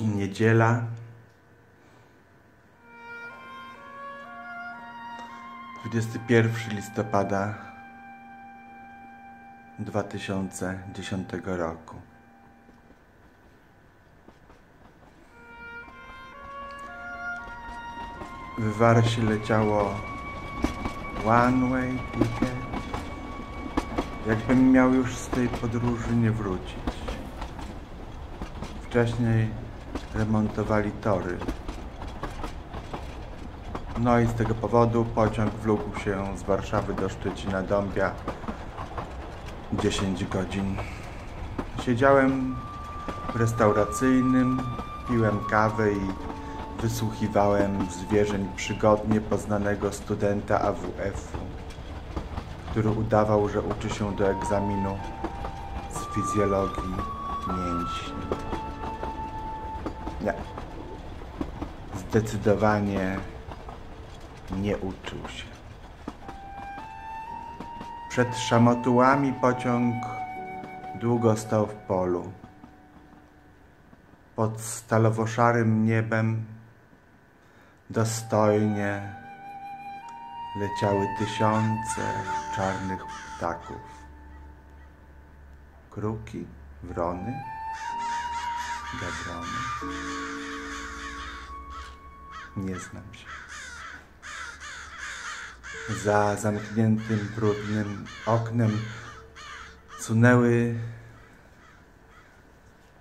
Niedziela. 21 listopada 2010 roku. W Warsie leciało One Way Ticket. Jakbym miał już z tej podróży nie wrócić. Wcześniej remontowali tory. No i z tego powodu pociąg wlókł się z Warszawy do Szczecina Dąbia 10 godzin. Siedziałem w restauracyjnym, piłem kawę i wysłuchiwałem zwierzeń przygodnie poznanego studenta AWF-u, który udawał, że uczy się do egzaminu z fizjologii mięśni. Zdecydowanie nie uczył się. Przed szamotułami pociąg długo stał w polu. Pod stalowo-szarym niebem dostojnie leciały tysiące czarnych ptaków. Kruki, wrony, gawrony. Nie znam się. Za zamkniętym, brudnym oknem sunęły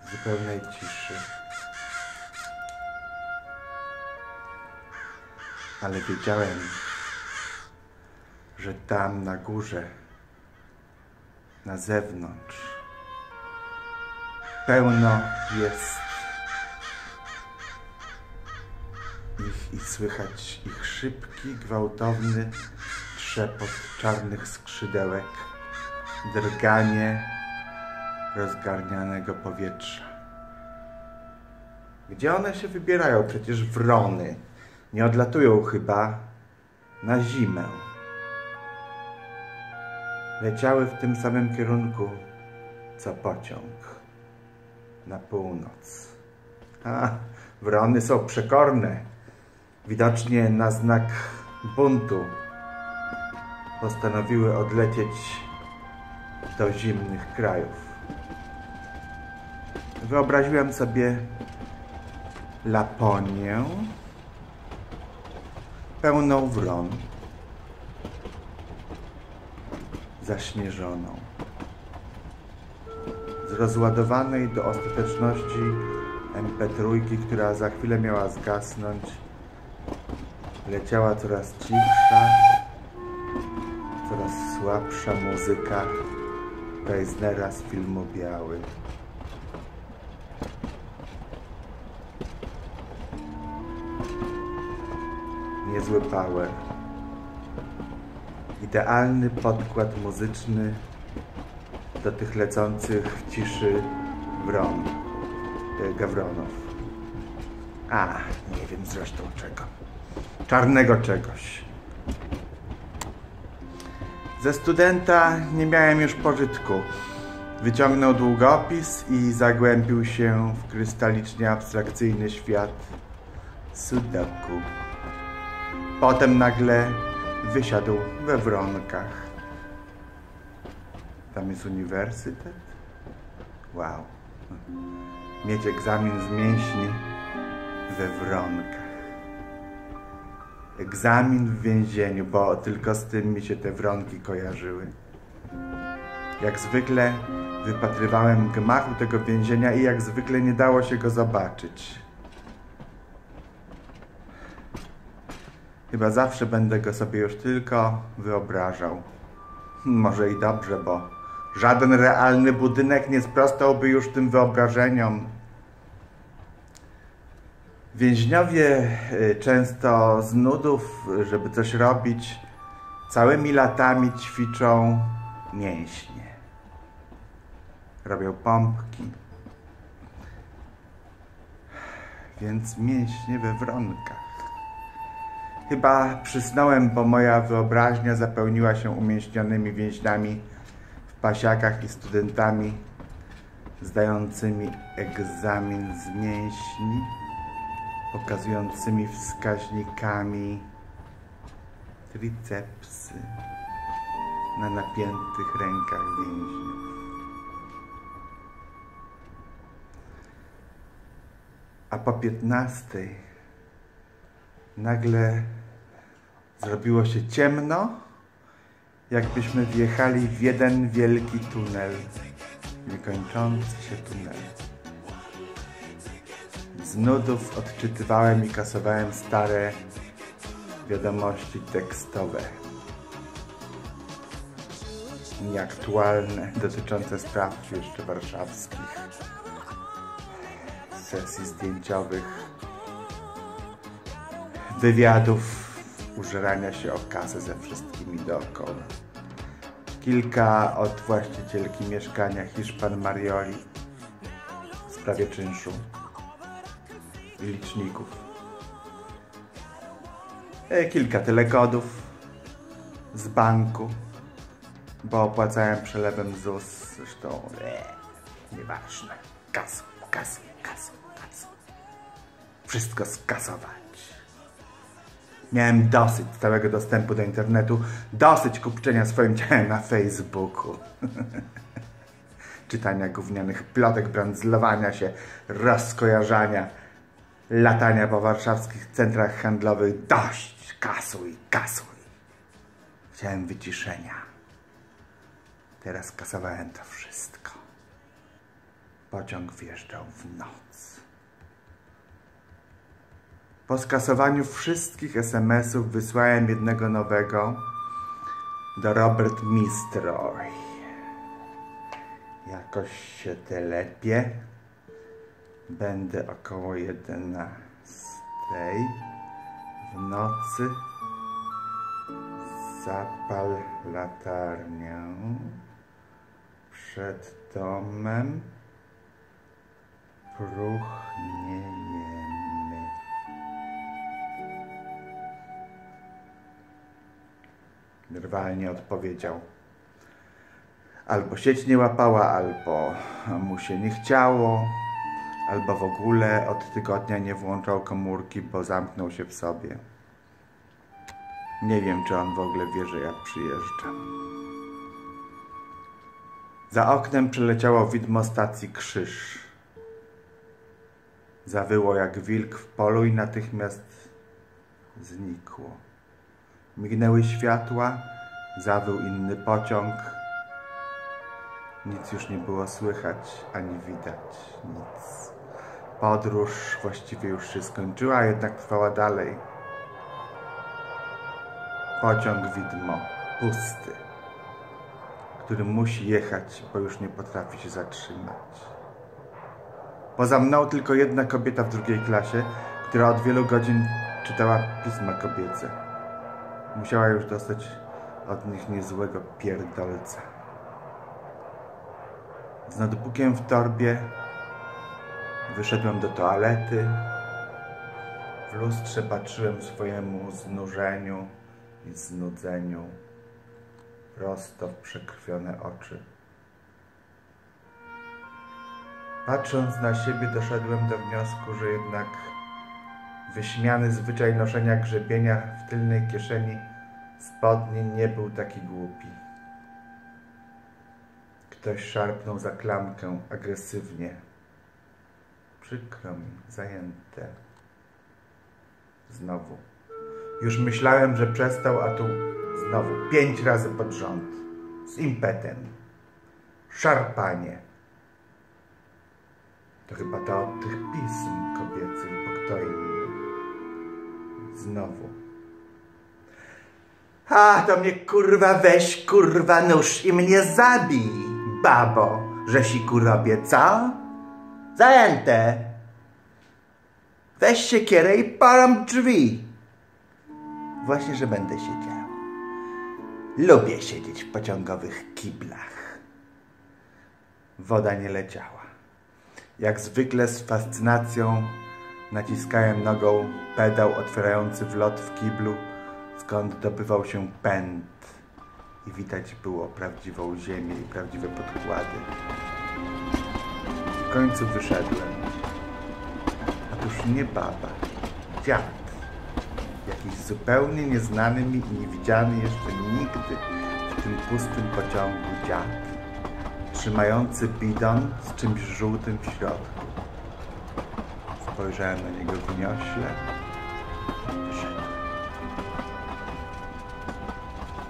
w zupełnej ciszy. Ale wiedziałem, że tam na górze, na zewnątrz, pełno jest i słychać ich szybki, gwałtowny trzepot czarnych skrzydełek, drganie rozgarnianego powietrza. Gdzie one się wybierają? Przecież wrony nie odlatują chyba na zimę. Leciały w tym samym kierunku, co pociąg, na północ. A, wrony są przekorne. Widocznie na znak buntu postanowiły odlecieć do zimnych krajów. Wyobraziłem sobie Laponię pełną wron, zaśnieżoną, z rozładowanej do ostateczności MP3, która za chwilę miała zgasnąć, leciała coraz cichsza, coraz słabsza muzyka Reisnera z filmu Biały. Niezły power. Idealny podkład muzyczny do tych lecących w ciszy wron, e, gawronów. A, nie wiem zresztą czego. Czarnego czegoś. Ze studenta nie miałem już pożytku. Wyciągnął długopis i zagłębił się w krystalicznie abstrakcyjny świat sudoku. Potem nagle wysiadł we Wronkach. Tam jest uniwersytet? Wow. Mieć egzamin z mięśni we Wronkach. Egzamin w więzieniu, bo tylko z tym mi się te wronki kojarzyły. Jak zwykle wypatrywałem gmachu tego więzienia i jak zwykle nie dało się go zobaczyć. Chyba zawsze będę go sobie już tylko wyobrażał. Może i dobrze, bo żaden realny budynek nie sprostałby już tym wyobrażeniom. Więźniowie y, często z nudów, żeby coś robić, całymi latami ćwiczą mięśnie. Robią pompki. Więc mięśnie we wronkach. Chyba przysnąłem, bo moja wyobraźnia zapełniła się umięśnionymi więźniami w pasiakach i studentami zdającymi egzamin z mięśni, pokazującymi wskaźnikami tricepsy na napiętych rękach więźniów. A po piętnastej nagle zrobiło się ciemno, jakbyśmy wjechali w jeden wielki tunel, niekończący się tunel. Z nudów odczytywałem i kasowałem stare wiadomości tekstowe. Nieaktualne, dotyczące spraw jeszcze warszawskich, sesji zdjęciowych, wywiadów, użerania się o kasę ze wszystkimi dookoła. Kilka od właścicielki mieszkania Hiszpan Marioli w sprawie czynszu liczników. E, Kilka telekodów z banku, bo opłacałem przelewem ZUS, zresztą e, nieważne. Kas, kas, kas, kas. Wszystko skasować. Miałem dosyć całego dostępu do internetu, dosyć kupczenia swoim ciałem na Facebooku. Czytania gównianych plotek, brandzlowania się, rozkojarzania, latania po warszawskich centrach handlowych. Dość! Kasuj, kasuj! Chciałem wyciszenia. Teraz kasowałem to wszystko. Pociąg wjeżdżał w noc. Po skasowaniu wszystkich SMS-ów wysłałem jednego nowego do Robert Mistroy. Jakoś się telepie. Będę około 11 w nocy. Zapal latarnię przed domem. Próchniejemy. Rwalnie odpowiedział. Albo sieć nie łapała, albo mu się nie chciało, albo w ogóle od tygodnia nie włączał komórki, bo zamknął się w sobie. Nie wiem, czy on w ogóle wie, że ja przyjeżdżam. Za oknem przeleciało widmo stacji Krzyż. Zawyło jak wilk w polu i natychmiast znikło. Mignęły światła, zawył inny pociąg. Nic już nie było słychać ani widać, nic. Podróż właściwie już się skończyła, jednak trwała dalej. Pociąg widmo, pusty, który musi jechać, bo już nie potrafi się zatrzymać. Poza mną tylko jedna kobieta w drugiej klasie, która od wielu godzin czytała pisma kobiece. Musiała już dostać od nich niezłego pierdolca. Z notebookiem w torbie wyszedłem do toalety. W lustrze patrzyłem swojemu znużeniu i znudzeniu prosto w przekrwione oczy. Patrząc na siebie, doszedłem do wniosku, że jednak wyśmiany zwyczaj noszenia grzebienia w tylnej kieszeni spodni nie był taki głupi. Ktoś szarpnął za klamkę agresywnie. Przykro mi, zajęte. Znowu. Już myślałem, że przestał, a tu znowu pięć razy pod rząd. Z impetem. Szarpanie. To chyba to od tych pism kobiecych, bo kto inny. Znowu. A, to mnie kurwa weź, kurwa nóż i mnie zabij, babo, że siku robię, co? Zajęte. Weź siekierę i param drzwi. Właśnie, że będę siedział. Lubię siedzieć w pociągowych kiblach. Woda nie leciała. Jak zwykle z fascynacją naciskałem nogą pedał otwierający wlot w kiblu, skąd dobywał się pęd i widać było prawdziwą ziemię i prawdziwe podkłady. W końcu wyszedłem. Otóż nie baba, dziad. Jakiś zupełnie nieznany mi i niewidziany jeszcze nigdy w tym pustym pociągu dziad. Trzymający bidon z czymś żółtym w środku. Spojrzałem na niego wniośle. Wyszedłem.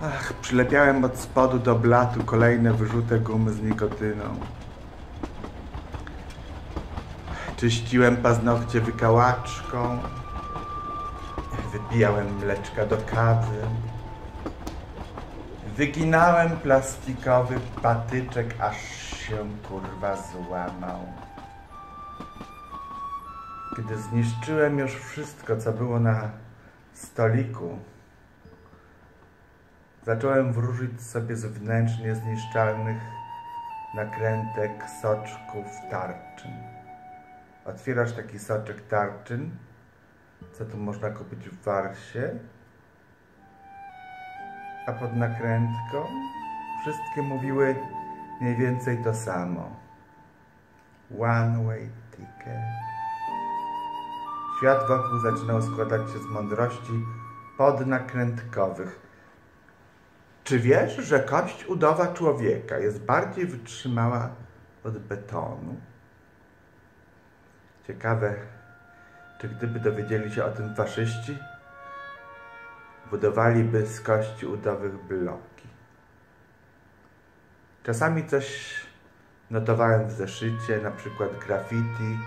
Ach, przylepiałem od spodu do blatu kolejne wyrzuty gumy z nikotyną. Czyściłem paznokcie wykałaczką. Wypijałem mleczka do kawy. Wyginałem plastikowy patyczek, aż się kurwa złamał. Gdy zniszczyłem już wszystko, co było na stoliku, zacząłem wróżyć sobie z wnętrznie zniszczalnych nakrętek soczków tarczyn. Otwierasz taki soczek tarczyn, co tu można kupić w Warsie, a pod nakrętką wszystkie mówiły mniej więcej to samo. One way ticket. Świat wokół zaczynał składać się z mądrości podnakrętkowych. Czy wiesz, że kość udowa człowieka jest bardziej wytrzymała od betonu? Ciekawe, czy gdyby dowiedzieli się o tym faszyści, budowaliby z kości udowych bloki. Czasami coś notowałem w zeszycie, na przykład graffiti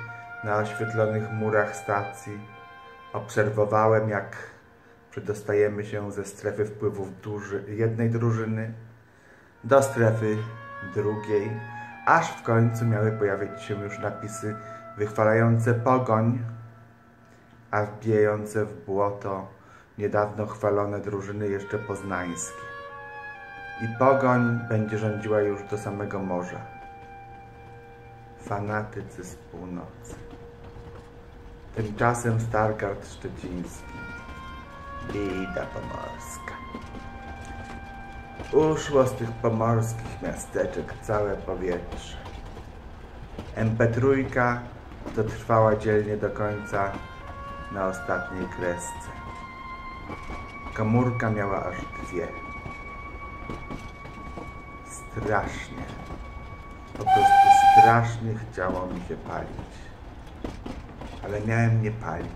na oświetlonych murach stacji. Obserwowałem, jak przedostajemy się ze strefy wpływów duży, jednej drużyny do strefy drugiej, aż w końcu miały pojawić się już napisy wychwalające pogoń, a wbijające w błoto niedawno chwalone drużyny jeszcze poznańskie. I pogoń będzie rządziła już do samego morza. Fanatycy z północy. Tymczasem Stargard Szczeciński. Bida pomorska. Uszło z tych pomorskich miasteczek całe powietrze. MP3 dotrwała dzielnie do końca na ostatniej kresce. Komórka miała aż dwie. Strasznie, po prostu strasznie chciało mi się palić. Ale miałem nie palić.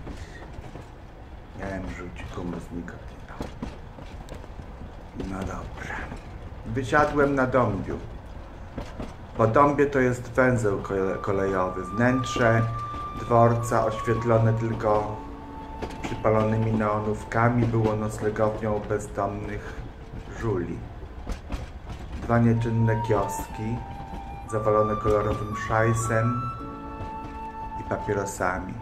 Miałem rzucić gumę z nikotyną. No dobra. Wysiadłem na dąbiu. Po dąbie to jest węzeł kolejowy. Wnętrze dworca oświetlone tylko przypalonymi neonówkami było noclegownią bezdomnych żuli. Dwa nieczynne kioski, zawalone kolorowym szajsem i papierosami.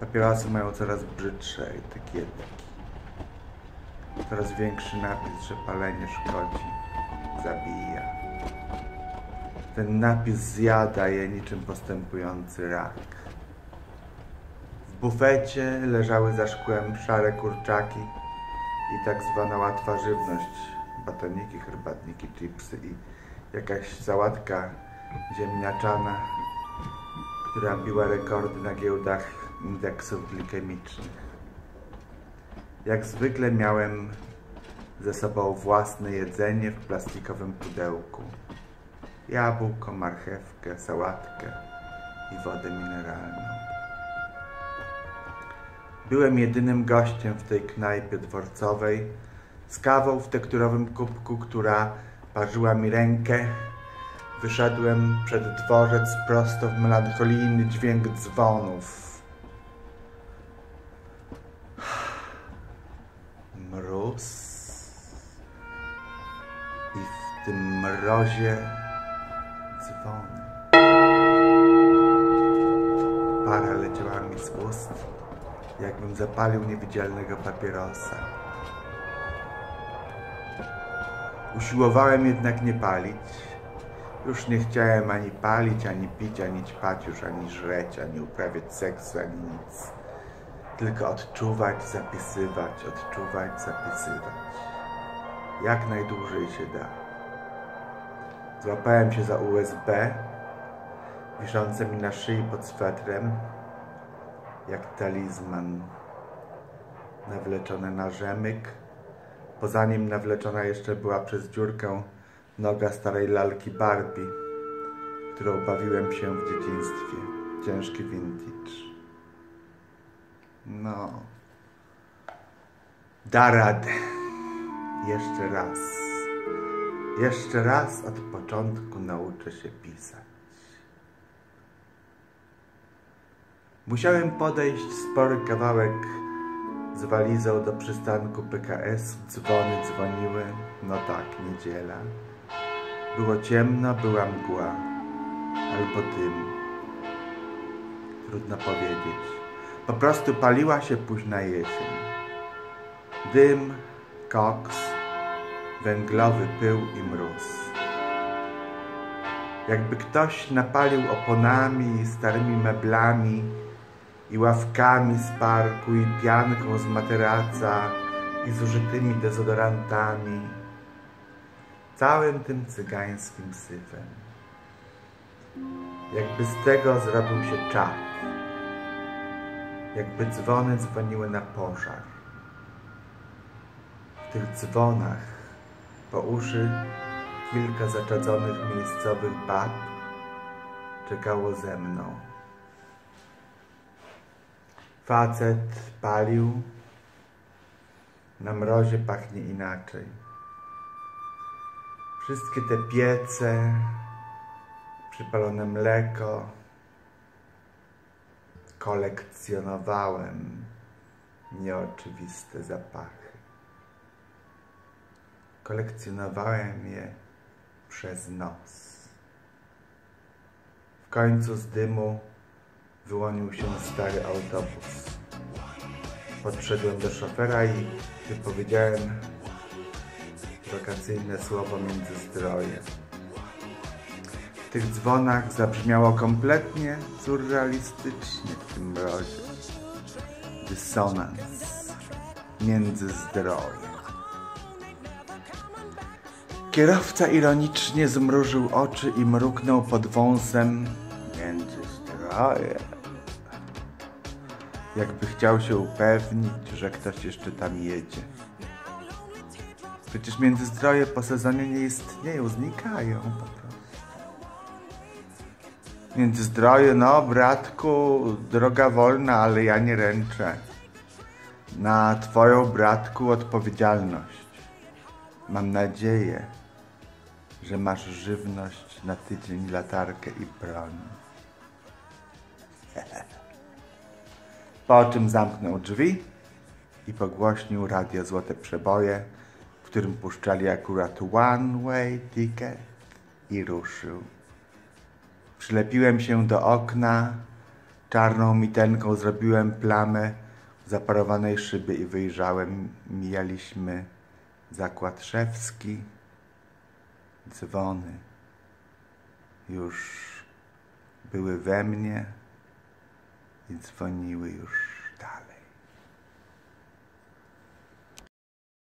Papierosy mają coraz brzydsze etykietki. Coraz większy napis, że palenie szkodzi, zabija. Ten napis zjada je niczym postępujący rak. W bufecie leżały za szkłem szare kurczaki i tak zwana łatwa żywność. Batoniki, herbatniki, chipsy i jakaś sałatka ziemniaczana, która biła rekordy na giełdach indeksów glikemicznych. Jak zwykle miałem ze sobą własne jedzenie w plastikowym pudełku. Jabłko, marchewkę, sałatkę i wodę mineralną. Byłem jedynym gościem w tej knajpie dworcowej z kawą w tekturowym kubku, która parzyła mi rękę. Wyszedłem przed dworzec prosto w melancholijny dźwięk dzwonów. Mróz. I w tym mrozie dzwony. Para leciała mi z ust, jakbym zapalił niewidzialnego papierosa. Usiłowałem jednak nie palić. Już nie chciałem ani palić, ani pić, ani ćpać już, ani żreć, ani uprawiać seksu, ani nic. Tylko odczuwać, zapisywać, odczuwać, zapisywać. Jak najdłużej się da. Złapałem się za USB wiszące mi na szyi pod swetrem, jak talizman, nawleczone na rzemyk. Poza nim nawleczona jeszcze była przez dziurkę noga starej lalki Barbie, którą bawiłem się w dzieciństwie. Ciężki vintage. No. Da radę. Jeszcze raz. Jeszcze raz od początku nauczę się pisać. Musiałem podejść spory kawałek z walizą do przystanku PKS. Dzwony dzwoniły. No tak, niedziela. Było ciemno, była mgła. Albo dym. Trudno powiedzieć. Po prostu paliła się późna jesień. Dym, koks, węglowy pył i mróz. Jakby ktoś napalił oponami starymi meblami i ławkami z parku i pianką z materaca i zużytymi dezodorantami, całym tym cygańskim syfem. Jakby z tego zrobił się czad. Jakby dzwony dzwoniły na pożar. W tych dzwonach po uszy kilka zaczadzonych miejscowych bab czekało ze mną. Facet palił, na mrozie pachnie inaczej. Wszystkie te piece, przypalone mleko, kolekcjonowałem nieoczywiste zapachy. Kolekcjonowałem je przez nos. W końcu z dymu wyłonił się stary autobus. Podszedłem do szofera i wypowiedziałem wakacyjne słowo międzyzdroje. W tych dzwonach zabrzmiało kompletnie surrealistycznie w tym mrozie. Dysonans, międzyzdroje. Kierowca ironicznie zmrużył oczy i mruknął pod wąsem międzyzdroje. Jakby chciał się upewnić, że ktoś jeszcze tam jedzie. Przecież międzyzdroje po sezonie nie istnieją, znikają po prostu. Międzyzdroje, no bratku, droga wolna, ale ja nie ręczę. Na twoją, bratku, odpowiedzialność. Mam nadzieję, że masz żywność na tydzień, latarkę i broń. Po czym zamknął drzwi i pogłośnił radio Złote Przeboje, w którym puszczali akurat One Way Ticket i ruszył. Przylepiłem się do okna, czarną mitenką zrobiłem plamę zaparowanej szyby i wyjrzałem. Mijaliśmy zakład szewski, dzwony już były we mnie i dzwoniły już.